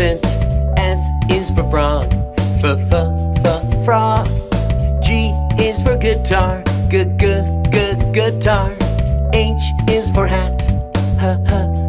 elephant. F is for frog. F f f frog. G is for guitar. G g g guitar. H is for hat. H h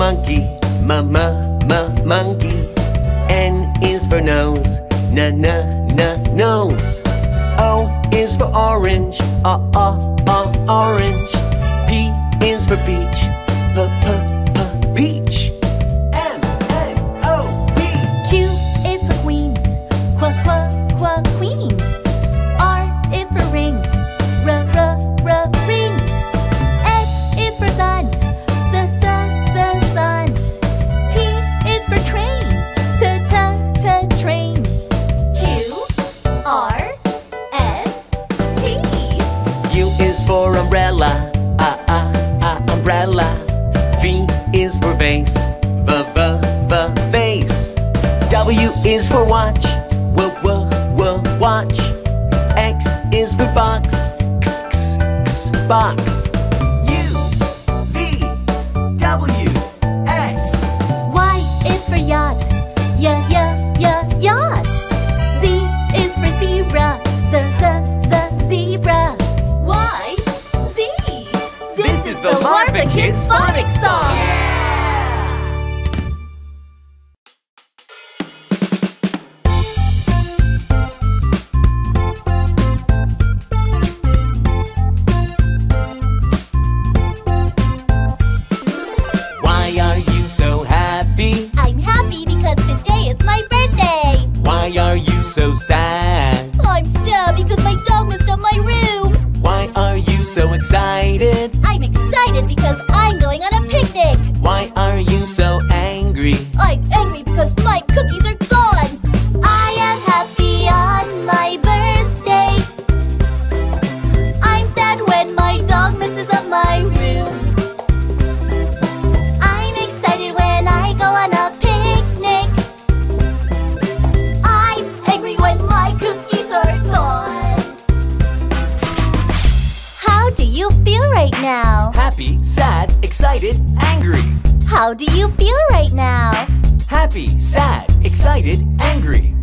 monkey. ma ma ma monkey. N is for nose. na na na nose. O is for orange. Uh uh uh orange. P is for box. X x x box. U V W X. Y is for yacht. Y y y yacht. Z is for zebra. Z z z zebra. Y Z. This is the Larva Kids Phonics Song. Why so excited? I'm excited because I'm going on a picnic. Why are you so sad, excited, angry. How do you feel right now? Happy, sad, excited, angry.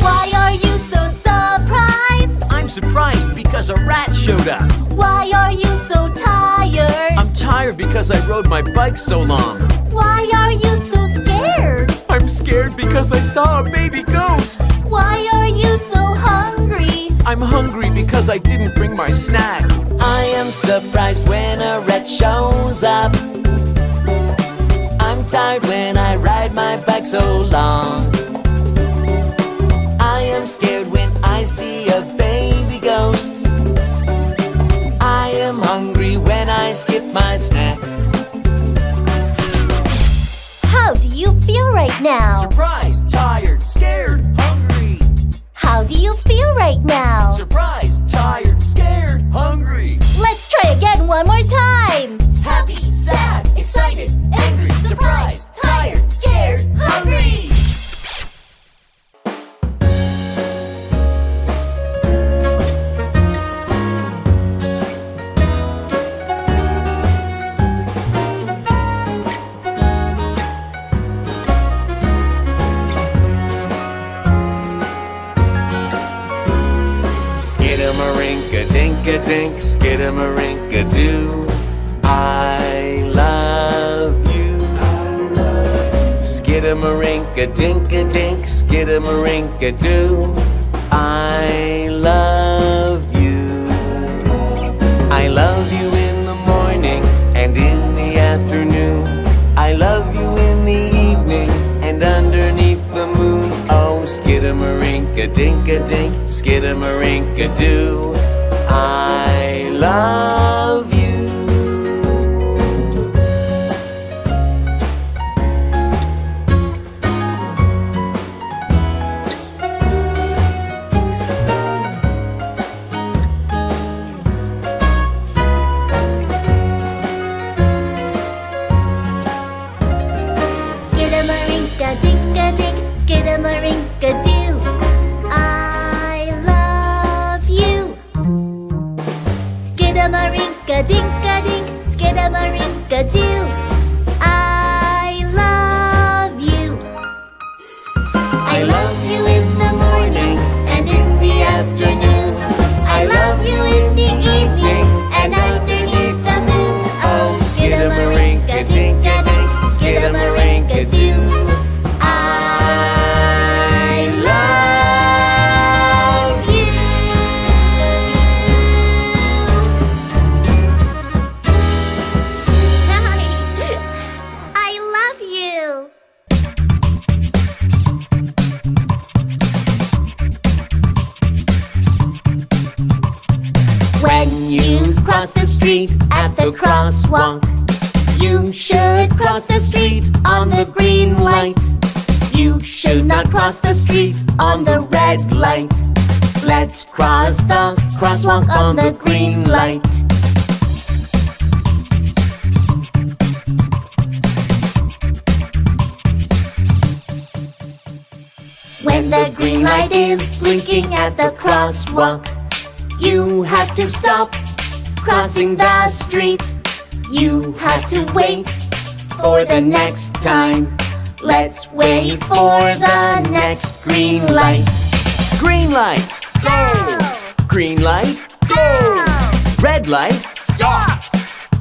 Why are you so surprised? I'm surprised because a rat showed up. Why are you so tired? I'm tired because I rode my bike so long. Why are you so scared? I'm scared because I saw a baby ghost. Why are you so hungry? I'm hungry because I didn't bring my snack. I am surprised when a rat shows up. I'm tired when I ride my bike so long. I am scared when I see a baby ghost. I am hungry when I skip my snack. How do you feel right now? Surprised, Skidamarinka dinka dink, skidamarinka doo. I love you. Skidamarinka dinka dink, skidamarinka doo. I love you. I love you in the morning and in the afternoon. I love you in the evening and underneath the moon. Oh, skidamarinka dinka dink, skidamarinka doo. I love Skidamarinka-dink-a-dink, skidamarinka-doo, I love you. I love you cross the street at the crosswalk, you should cross the street on the green light. You should not cross the street on the red light. Let's cross the crosswalk on the green light. When the green light is blinking at the crosswalk, you have to stop crossing the street. You have to wait for the next time. Let's wait for the next green light. Green light, Go! green light, Go! red light, Stop!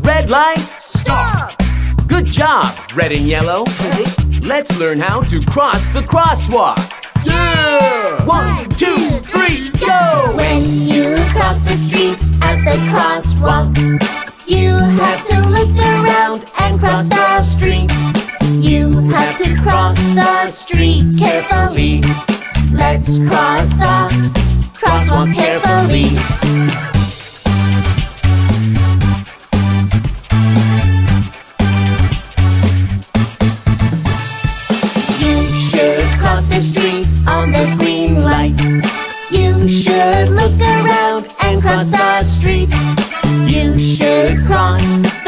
red light. Stop! Good job, red and yellow. Uh-huh. Let's learn how to cross the crosswalk. One, two, three, go! When you cross the street at the crosswalk, you have to look around and cross the street. You have to cross the street carefully. Let's cross the crosswalk carefully.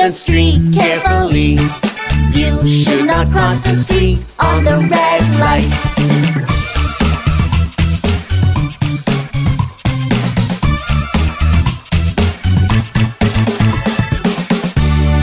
The street carefully. You should not cross the street on the red light.